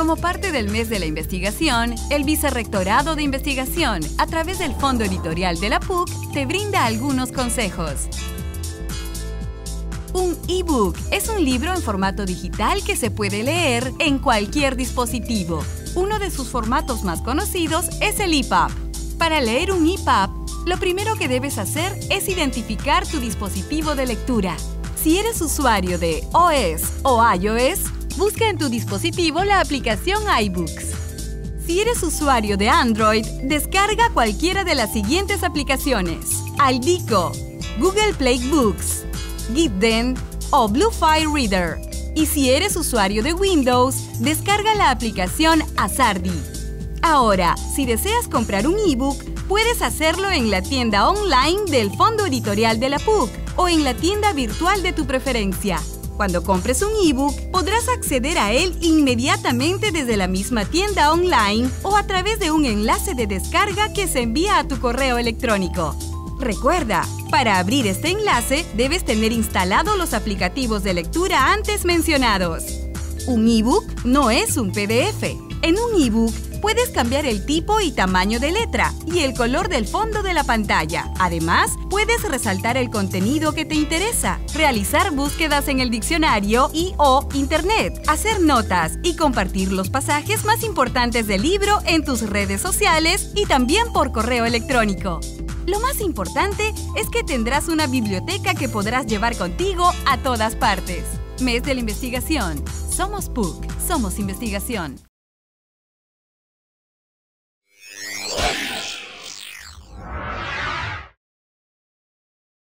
Como parte del mes de la investigación, el Vicerrectorado de Investigación, a través del Fondo Editorial de la PUC, te brinda algunos consejos. Un ebook es un libro en formato digital que se puede leer en cualquier dispositivo. Uno de sus formatos más conocidos es el EPUB. Para leer un EPUB, lo primero que debes hacer es identificar tu dispositivo de lectura. Si eres usuario de OS o iOS, busca en tu dispositivo la aplicación iBooks. Si eres usuario de Android, descarga cualquiera de las siguientes aplicaciones. Aldico, Google Play Books, GitDen o Bluefire Reader. Y si eres usuario de Windows, descarga la aplicación Azardi. Ahora, si deseas comprar un ebook, puedes hacerlo en la tienda online del Fondo Editorial de la PUC o en la tienda virtual de tu preferencia. Cuando compres un ebook, podrás acceder a él inmediatamente desde la misma tienda online o a través de un enlace de descarga que se envía a tu correo electrónico. Recuerda, para abrir este enlace debes tener instalados los aplicativos de lectura antes mencionados. Un ebook no es un PDF. En un ebook puedes cambiar el tipo y tamaño de letra y el color del fondo de la pantalla. Además, puedes resaltar el contenido que te interesa, realizar búsquedas en el diccionario y o internet, hacer notas y compartir los pasajes más importantes del libro en tus redes sociales y también por correo electrónico. Lo más importante es que tendrás una biblioteca que podrás llevar contigo a todas partes. Mes de la investigación. Somos PUC. Somos investigación.